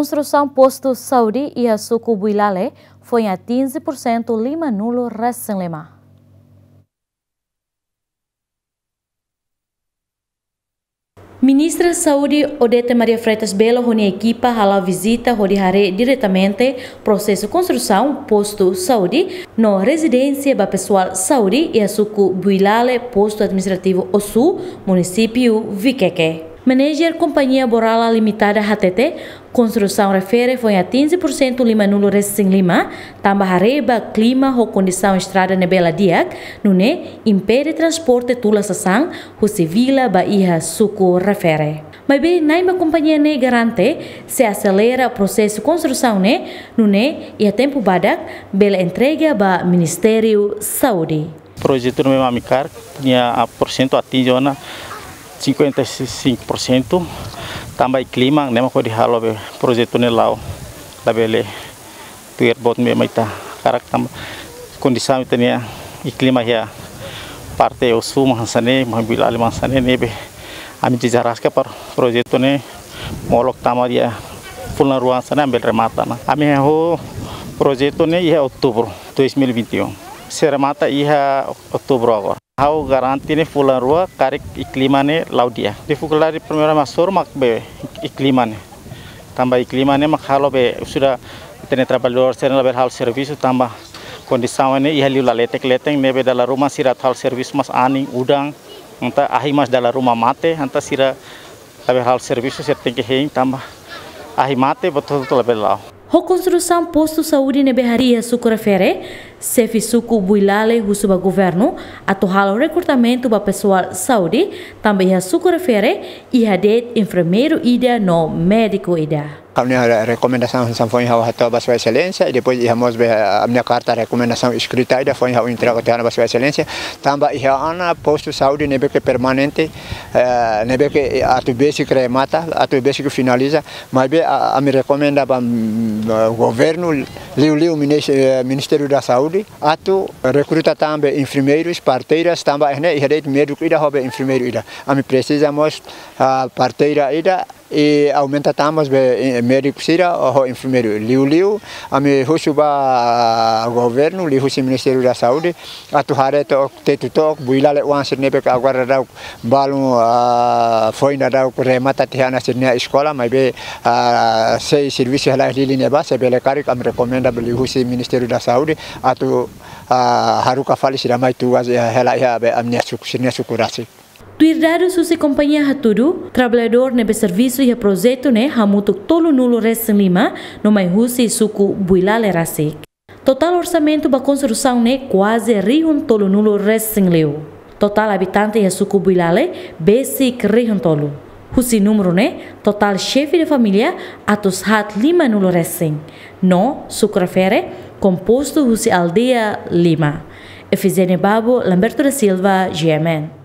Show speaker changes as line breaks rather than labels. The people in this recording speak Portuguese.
Construção posto Saudi e a suco Builale foi a 15% lima nulo recém-lema. Ministra Saúde Odete Maria Freitas Belo roni equipa hala visita hori hare diretamente processo construção posto saúde no residência ba pessoal saúde e a suco Builale posto administrativo Osu município Viqueque. Manager Companhia Borala Limitada HTT, construção refere foi a 15% lima nulo recém lima, tambah hareba clima ou condição estrada nebela diak, nune impede transporte tula sasang, hu civila Bahia suco refere. Mas bem, naima companhia ne garante se acelera o processo de construção ne, nune e a tempo badak, bela entrega ba Ministério Saúde.
Projeto no Mamicar, tinha a porcento atinge 55% tambah clima nema ko di halo be projeto ne lao labele tuir bot me maita karak tam kondisi mitania iklima ya parte usu mahasane mahbil ali mahasane ne ami jijaras ka par projeto ne molok tamaria fulna ruang sana ambil remata na ami ho projeto ne ia outubro 2021 seremata ia outubro agora Hau garanti ne fulan rua karik iklimane laudia. Di fukulari primera masur mak be iklimane. Tambah iklimane mak halo be sudah tene trabalhador seren laber hal serviço tambah condição ne iha liu letek leteng nebe dalam rumah sirat hal serviço mas aning udang anta ahi mas dalam rumah mate anta sira laber hal serviço serteng hein tambah ahi mate betul betul laber lau.
Reconstrução posto saúde na Berraria Sucura Fere, Sefi Sucu Builale Husuba Governo, atual recrutamento para pessoal saúde, também a Sucura Fere e a enfermeiro ida no médico ida.
Kami recomendação sa foi hau hato ba sua excelência e depois íamos ver a minha carta recomendação escrita ida foi hau entrega te ba sua excelência tamba ia ana posto saúde nebe que permanente nebe que atu basic remata atu basic finaliza mas a, a me recomenda ba uh, governo liu liu ministério da saúde. Atu recruta também enfermeiros parteiras também né e médico ida hobe enfermeiro ida. Me precisamos uh, parteira ida e aumenta tamas be médico sira o enfermeiro. Liu liu. Ami husuba governo li husi ministério da saúde atu hare to te to buila le wan sirne be agora da balu foi na da remata tiana sirne escola mas be sei serviço ela li ne ba se bele kari recomenda be li husi ministério da saúde atu haruka fali sira mai tu ela ya be amnia suku sirne
Do herdado susi companhia hatudu, trabalhador nebe serviço e projeto ne hamutuk tolo nulo recém lima, no mai husi suku builale rasik. Total orçamento ba construção ne quase rihun tolo nulo recém leu. Total habitante e suku builale, basic rihun tolo. Husi número ne, total chefe de família, atos hat lima nulo recém. No, suku refere, composto husi aldeia lima. Efizene Babo, Lamberto da Silva, GMN.